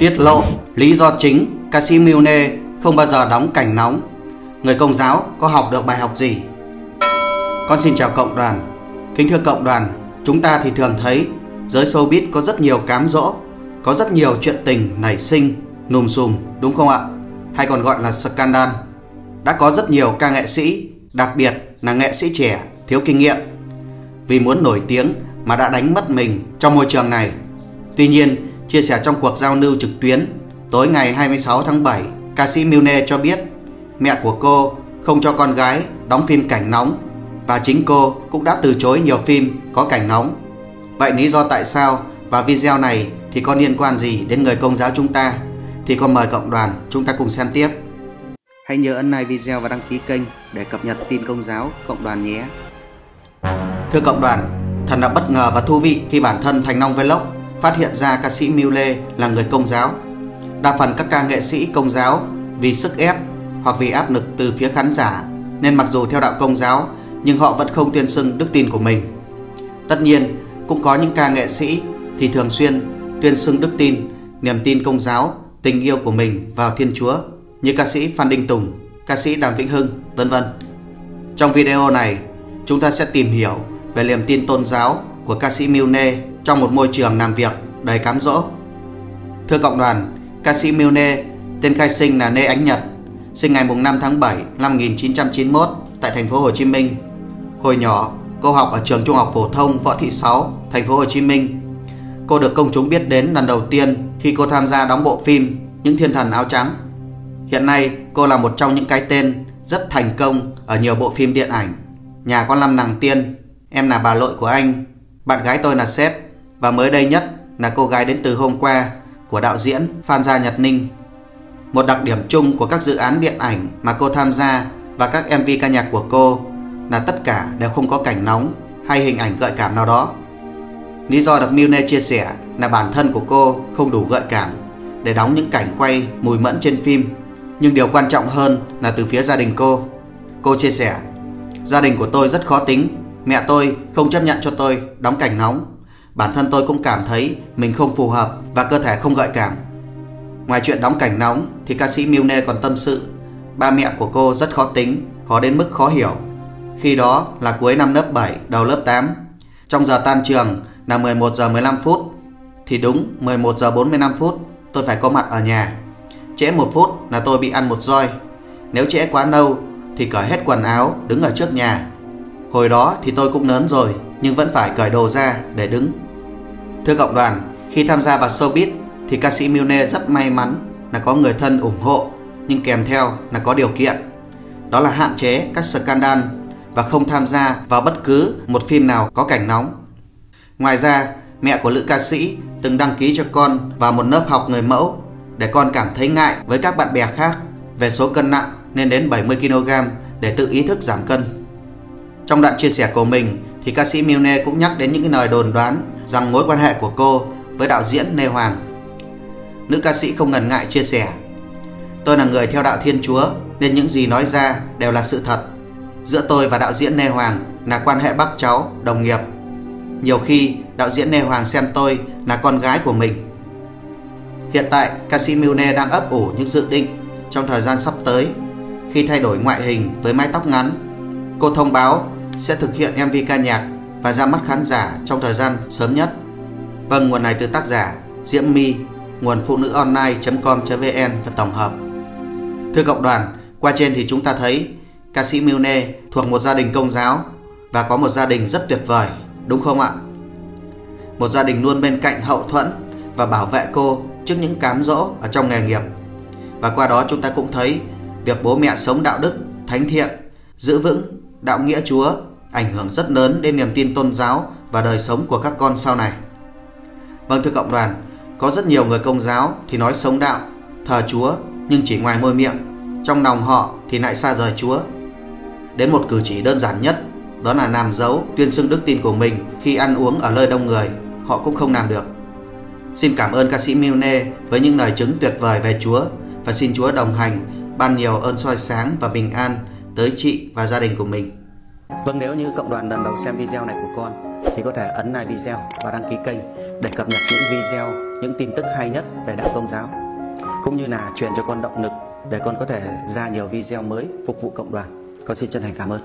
Tiết lộ lý do chính ca sĩ không bao giờ đóng cảnh nóng. Người công giáo có học được bài học gì? Con xin chào cộng đoàn. Kính thưa cộng đoàn, chúng ta thì thường thấy giới showbiz có rất nhiều cám dỗ, có rất nhiều chuyện tình nảy sinh, nùm xùm, đúng không ạ? Hay còn gọi là scandal. Đã có rất nhiều ca nghệ sĩ, đặc biệt là nghệ sĩ trẻ, thiếu kinh nghiệm. Vì muốn nổi tiếng mà đã đánh mất mình trong môi trường này. Tuy nhiên, chia sẻ trong cuộc giao lưu trực tuyến tối ngày 26 tháng 7, ca sĩ Milne cho biết mẹ của cô không cho con gái đóng phim cảnh nóng và chính cô cũng đã từ chối nhiều phim có cảnh nóng. Vậy lý do tại sao và video này thì có liên quan gì đến người công giáo chúng ta? Thì con mời cộng đoàn chúng ta cùng xem tiếp. Hãy nhớ ấn like video và đăng ký kênh để cập nhật tin công giáo cộng đoàn nhé. Thưa cộng đoàn, thật là bất ngờ và thú vị khi bản thân Thành Long Vlog phát hiện ra ca sĩ Miu Lê là người công giáo. Đa phần các ca nghệ sĩ công giáo vì sức ép hoặc vì áp lực từ phía khán giả nên mặc dù theo đạo công giáo nhưng họ vẫn không tuyên xưng đức tin của mình. Tất nhiên, cũng có những ca nghệ sĩ thì thường xuyên tuyên xưng đức tin, niềm tin công giáo, tình yêu của mình vào Thiên Chúa như ca sĩ Phan Đinh Tùng, ca sĩ Đàm Vĩnh Hưng, vân vân. Trong video này, chúng ta sẽ tìm hiểu về niềm tin tôn giáo của ca sĩ Milne trong một môi trường làm việc đầy cám dỗ. Thưa cộng đoàn, ca sĩ Milne tên khai sinh là Lê Ánh Nhật, sinh ngày 5 tháng 7 năm 1991 tại thành phố Hồ Chí Minh. Hồi nhỏ, cô học ở trường Trung học phổ thông Võ Thị Sáu, thành phố Hồ Chí Minh. Cô được công chúng biết đến lần đầu tiên khi cô tham gia đóng bộ phim Những Thiên Thần Áo Trắng. Hiện nay, cô là một trong những cái tên rất thành công ở nhiều bộ phim điện ảnh. Nhà con Lâm nàng tiên, Em là bà lội của anh, Bạn gái tôi là sếp và mới đây nhất là cô gái đến từ hôm qua của đạo diễn Phan Gia Nhật Ninh. Một đặc điểm chung của các dự án điện ảnh mà cô tham gia và các MV ca nhạc của cô là tất cả đều không có cảnh nóng hay hình ảnh gợi cảm nào đó. Lý do được Milne chia sẻ là bản thân của cô không đủ gợi cảm để đóng những cảnh quay mùi mẫn trên phim. Nhưng điều quan trọng hơn là từ phía gia đình cô. Cô chia sẻ, gia đình của tôi rất khó tính, mẹ tôi không chấp nhận cho tôi đóng cảnh nóng. Bản thân tôi cũng cảm thấy mình không phù hợp và cơ thể không gợi cảm. Ngoài chuyện đóng cảnh nóng thì ca sĩ Milne còn tâm sự ba mẹ của cô rất khó tính, khó đến mức khó hiểu. Khi đó là cuối năm lớp 7, đầu lớp 8. Trong giờ tan trường là 11 giờ 15 phút thì đúng 11 giờ 45 phút tôi phải có mặt ở nhà. Trễ một phút là tôi bị ăn một roi. Nếu trễ quá lâu thì cởi hết quần áo đứng ở trước nhà. Hồi đó thì tôi cũng lớn rồi nhưng vẫn phải cởi đồ ra để đứng. Thưa cộng đoàn, khi tham gia vào showbiz thì ca sĩ Milne rất may mắn là có người thân ủng hộ nhưng kèm theo là có điều kiện. Đó là hạn chế các scandal và không tham gia vào bất cứ một phim nào có cảnh nóng. Ngoài ra, mẹ của nữ ca sĩ từng đăng ký cho con vào một lớp học người mẫu để con cảm thấy ngại với các bạn bè khác về số cân nặng nên đến 70 kg để tự ý thức giảm cân. Trong đoạn chia sẻ của mình thì ca sĩ Milne cũng nhắc đến những cái lời đồn đoán rằng mối quan hệ của cô với đạo diễn Lê Hoàng. Nữ ca sĩ không ngần ngại chia sẻ Tôi là người theo đạo Thiên Chúa nên những gì nói ra đều là sự thật. Giữa tôi và đạo diễn Lê Hoàng là quan hệ bác cháu, đồng nghiệp. Nhiều khi đạo diễn Lê Hoàng xem tôi là con gái của mình. Hiện tại, ca sĩ Milne đang ấp ủ những dự định trong thời gian sắp tới khi thay đổi ngoại hình với mái tóc ngắn. Cô thông báo sẽ thực hiện MV ca nhạc và ra mắt khán giả trong thời gian sớm nhất. Vâng, nguồn này từ tác giả Diễm My, nguồn phụ nữ online.com.vn và tổng hợp. Thưa cộng đoàn, qua trên thì chúng ta thấy ca sĩ Milne thuộc một gia đình công giáo và có một gia đình rất tuyệt vời, đúng không ạ? Một gia đình luôn bên cạnh hậu thuẫn và bảo vệ cô trước những cám dỗ ở trong nghề nghiệp. Và qua đó chúng ta cũng thấy việc bố mẹ sống đạo đức, thánh thiện, giữ vững đạo nghĩa Chúa ảnh hưởng rất lớn đến niềm tin tôn giáo và đời sống của các con sau này. Vâng thưa cộng đoàn, có rất nhiều người công giáo thì nói sống đạo, thờ Chúa nhưng chỉ ngoài môi miệng, trong lòng họ thì lại xa rời Chúa. Đến một cử chỉ đơn giản nhất, đó là làm dấu tuyên xưng đức tin của mình khi ăn uống ở nơi đông người, họ cũng không làm được. Xin cảm ơn ca sĩ Milne với những lời chứng tuyệt vời về Chúa và xin Chúa đồng hành, ban nhiều ơn soi sáng và bình an tới chị và gia đình của mình. Vâng nếu như cộng đoàn lần đầu xem video này của con, thì có thể ấn like video và đăng ký kênh để cập nhật những video, những tin tức hay nhất về đạo công giáo, cũng như là truyền cho con động lực để con có thể ra nhiều video mới phục vụ cộng đoàn. Con xin chân thành cảm ơn.